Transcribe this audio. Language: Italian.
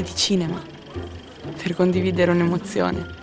di cinema per condividere un'emozione.